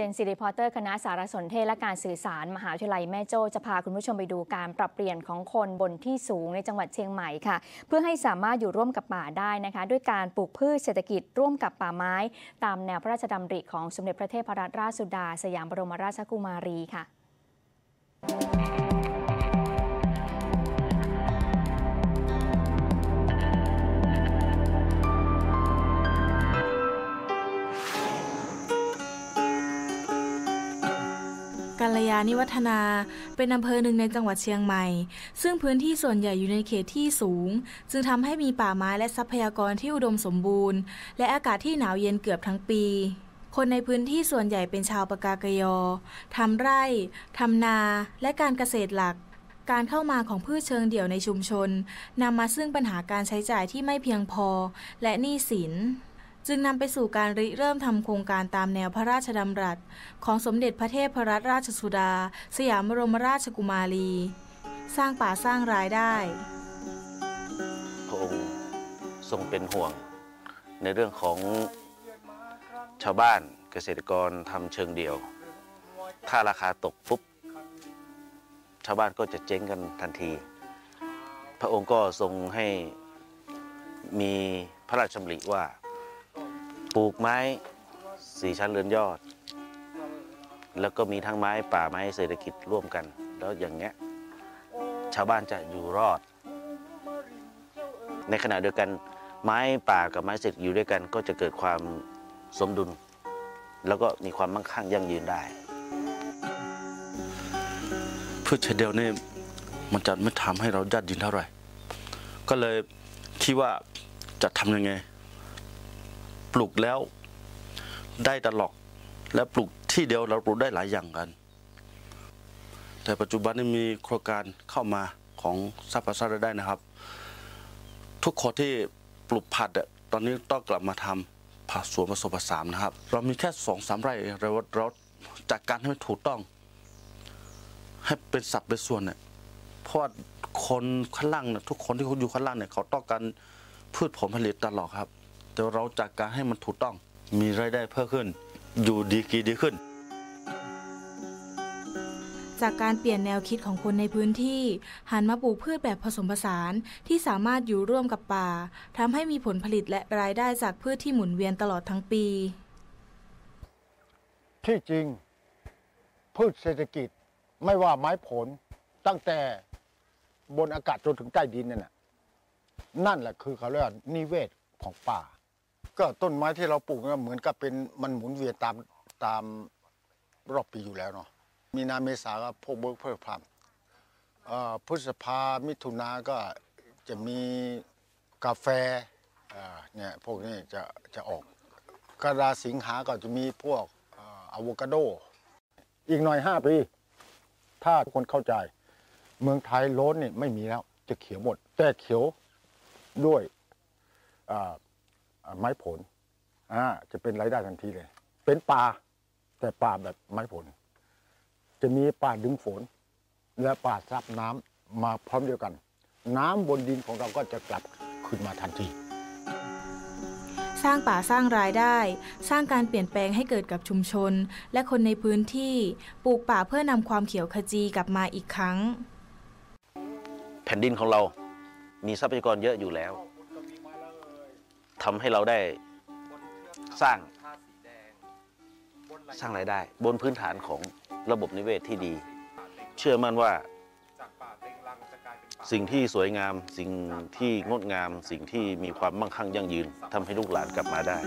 Gen Z Reporter คณะสารสนเทศและการสื่อสาร มหาวิทยาลัยแม่โจ้จะพาคุณผู้ชมไปดูการปรับเปลี่ยนของคนบนที่สูงในจังหวัดเชียงใหม่ค่ะ เพื่อให้สามารถอยู่ร่วมกับป่าได้นะคะ ด้วยการปลูกพืชเศรษฐกิจร่วมกับป่าไม้ ตามแนวพระราชดำริของสมเด็จพระเทพรัตนราชสุดา สยามบรมราชกุมารีค่ะ ลยาณิวัฒนา เป็นอำเภอหนึ่งในจังหวัดเชียงใหม่ ซึ่งพื้นที่ส่วนใหญ่อยู่ในเขตที่สูง จึงทำให้มีป่าไม้และทรัพยากรที่อุดมสมบูรณ์ และอากาศที่หนาวเย็นเกือบทั้งปี คนในพื้นที่ส่วนใหญ่เป็นชาวปากากยอทำไร่ทำนา และการเกษตรหลักการเข้ามาของพืชเชิงเดี่ยวในชุมชนนำมาซึ่งปัญหาการใช้จ่ายที่ไม่เพียงพอ และหนี้สิน จึงนำไปสู่การริเริ่มทำโครงการตามแนวพระราชดำรัส ของสมเด็จพระเทพรัตนราชสุดา สยามบรมราชกุมารี สร้างป่าสร้างรายได้ พระองค์ทรงเป็นห่วงในเรื่องของชาวบ้านเกษตรกรทำเชิงเดียว ถ้าราคาตกปุ๊บ ชาวบ้านก็จะเจ๊งกันทันที พระองค์ก็ทรงให้มีพระราชดำริว่า ปลูกไม้สี่ชั้นเรือนยอด แล้วก็มีทั้งไม้ป่าไม้เศรษฐกิจร่วมกัน แล้วอย่างเงี้ยชาวบ้านจะอยู่รอด ในขณะเดียวกันไม้ป่ากับไม้เศรษฐกิจอยู่ด้วยกัน ก็จะเกิดความสมดุล แล้วก็มีความมั่งคั่งยั่งยืนได้พืชชเดียวนี่มันจะไม่ทำให้เรายัดยืนเท่าไหร่ ก็เลยคิดว่าจะทำยังไง ปลูกแล้วได้ตลอดและปลูกที่เดียวเราปลูกได้หลายอย่างกัน แต่ปัจจุบันนี้มีโครงการเข้ามาของทรัพย์สร้างรายได้นะครับ ทุกคนที่ปลูกผัดตอนนี้ต้องกลับมาทำผักสวนผสมผสานนะครับ เรามีแค่สองสามไร่เราเราจัดการให้มันถูกต้อง ให้เป็นสับเป็นส่วนเนี่ยเพราะคนข้างล่างเนี่ยทุกคนที่เขาอยู่ข้างล่างเนี่ยเขาต้องการพืชผลผลิตตลอดครับ แต่เราจัดการให้มันถูกต้อง มีรายได้เพิ่มขึ้น อยู่ดีกีดีขึ้น จากการเปลี่ยนแนวคิดของคนในพื้นที่หันมาปลูกพืชแบบผสมผสานที่สามารถอยู่ร่วมกับป่าทำให้มีผลผลิตและรายได้จากพืชที่หมุนเวียนตลอดทั้งปี ที่จริง พืชเศรษฐกิจไม่ว่าไม้ผลตั้งแต่บนอากาศจนถึงใต้ดินนั่นน่ะนั่นแหละคือเขาเรียกว่านิเวศของป่า ก็ต้นไม้ที่เราปลูกเนี่ยเหมือนกับเป็นมันหมุนเวียนตามตามรอบปีอยู่แล้วเนาะมีนาเมษาก็พวกเบิร์กเพิ่มพลัมพฤษภามิถุนาก็จะมีกาแฟเนี่ยพวกนี้จะจะออกกรกฎาสิงหาก็จะมีพวกอะโวคาโด อีกหน่อยห้าปี ถ้าทุกคนเข้าใจ เมืองไทยโล้นเนี่ยไม่มีแล้ว จะเขียวหมด แต่เขียวด้วยอ่า ไม้ผลอ่าจะเป็นรายได้ทันทีเลย เป็นป่าแต่ป่าแบบไม้ผล จะมีป่าดึงฝน และป่าซับน้ำมาพร้อมเดียวกัน น้ำบนดินของเราก็จะกลับขึ้นมาทันที สร้างป่าสร้างรายได้ สร้างการเปลี่ยนแปลงให้เกิดกับชุมชน และคนในพื้นที่ปลูกป่าเพื่อนำความเขียวขจีกลับมาอีกครั้ง แผ่นดินของเรามีทรัพยากรเยอะอยู่แล้ว ทำให้เราได้สร้างสร้างรายได้ บนพื้นฐานของระบบนิเวศที่ดี เชื่อมั่นว่าสิ่งที่สวยงาม สิ่งที่งดงาม สิ่งที่มีความมั่งคั่งยั่งยืนทำให้ลูกหลานกลับมาได้